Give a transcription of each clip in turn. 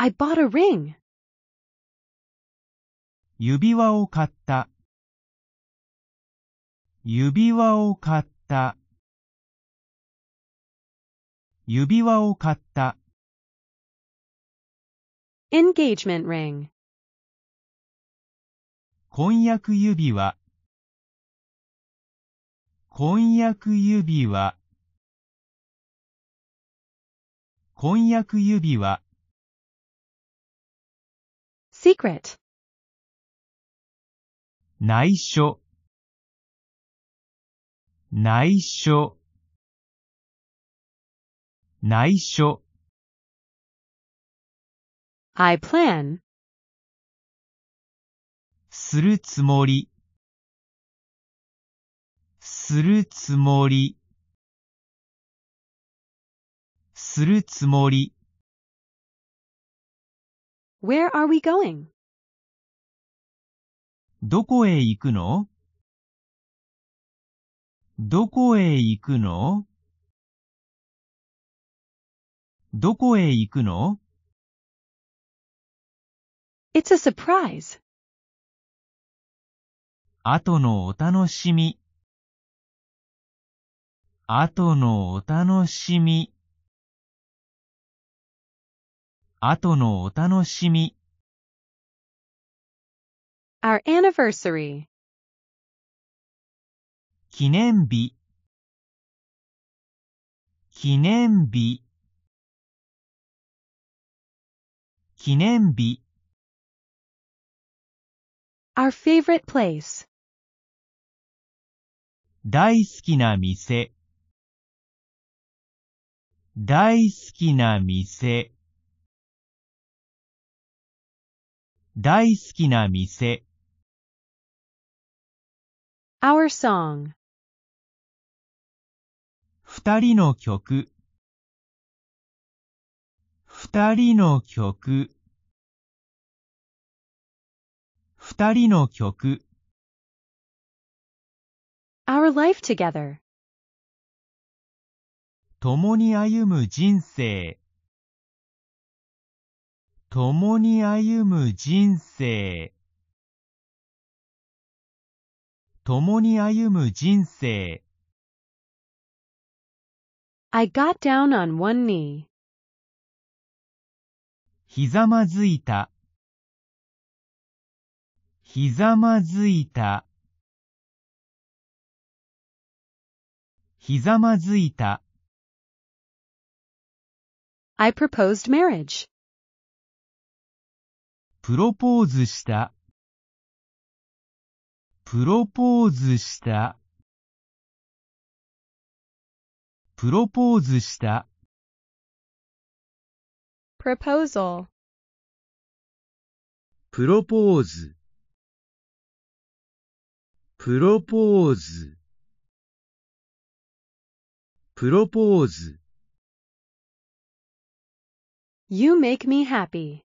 I bought a ring. 指輪を買った。指輪を買った。指輪を買った。Engagement ring. 婚約指輪。婚約指輪。婚約指輪。Secret. 内緒。内緒。内緒。I plan. するつもり。するつもり。するつもり。Where are we going? どこへ行くの？どこへ行くの？どこへ行くの？It's a surprise. 後のお楽しみ。後のお楽しみ。後のお楽しみ。Our anniversary. 記念日。記念日。記念日。Our favorite place. 大好きな店。大好きな店。大好きな店。Our song. 二人の曲。二人の曲。二人の曲。Our life together. 共に歩む人生。共に歩む人生。共に歩む人生。I got down on one knee. ひざまずいた。ひざまずいた。ひざまずいた。I proposed marriage. プロポーズした。プロポーズした。プロポーズした。Proposal. プロポーズ。プロポーズ。プロポーズ。You make me happy.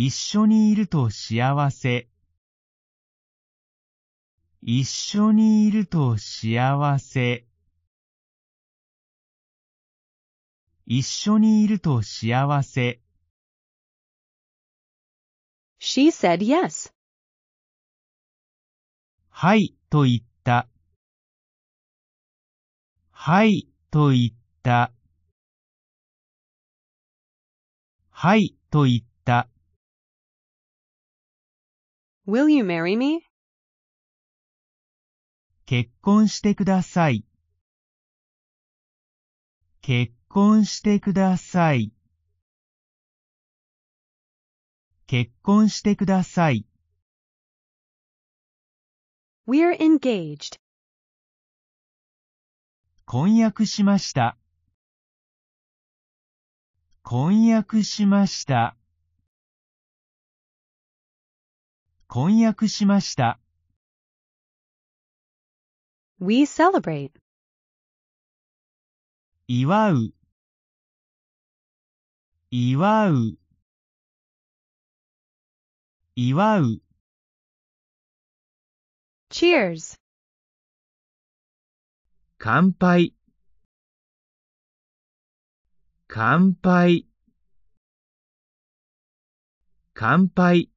一緒にいると幸せ。一緒にいると幸せ。一緒にいると幸せ。She said yes. はい、と言った。はい、と言った。はい、と言った。Will you marry me? 結婚してください。結婚してください。結婚してください。We're engaged. 婚約しました。婚約しました。婚約しました。We celebrate. 祝う。祝う。祝う。Cheers. 乾杯。乾杯。乾杯。